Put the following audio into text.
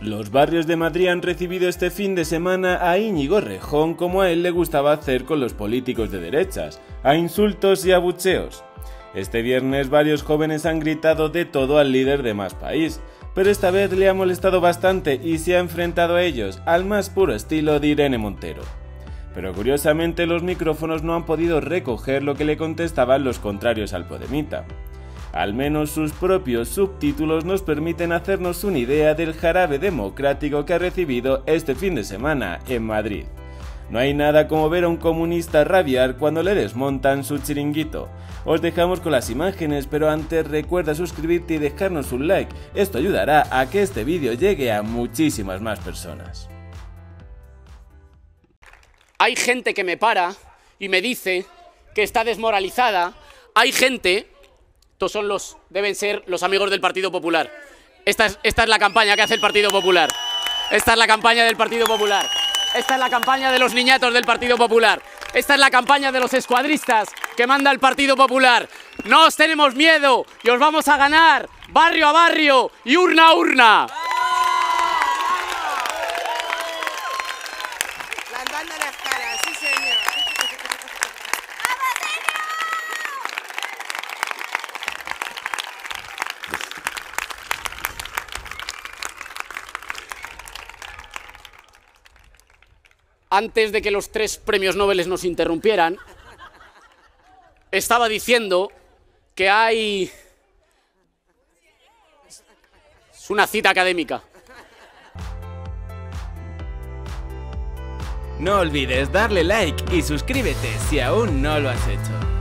Los barrios de Madrid han recibido este fin de semana a Íñigo Rejón como a él le gustaba hacer con los políticos de derechas, a insultos y abucheos. Este viernes varios jóvenes han gritado de todo al líder de Más País, pero esta vez le ha molestado bastante y se ha enfrentado a ellos al más puro estilo de Irene Montero. Pero curiosamente los micrófonos no han podido recoger lo que le contestaban los contrarios al Podemita. Al menos sus propios subtítulos nos permiten hacernos una idea del jarabe democrático que ha recibido este fin de semana en Madrid. No hay nada como ver a un comunista rabiar cuando le desmontan su chiringuito. Os dejamos con las imágenes, pero antes recuerda suscribirte y dejarnos un like. Esto ayudará a que este vídeo llegue a muchísimas más personas. Hay gente que me para y me dice que está desmoralizada. Hay gente estos son los, deben ser los amigos del Partido Popular. Esta es, esta es la campaña que hace el Partido Popular. Esta es la campaña del Partido Popular. Esta es la campaña de los niñatos del Partido Popular. Esta es la campaña de los escuadristas que manda el Partido Popular. No os tenemos miedo y os vamos a ganar barrio a barrio y urna a urna. Antes de que los tres premios Nobel nos interrumpieran, estaba diciendo que hay... Es una cita académica. No olvides darle like y suscríbete si aún no lo has hecho.